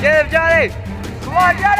Get him, Johnny! Come on, Johnny!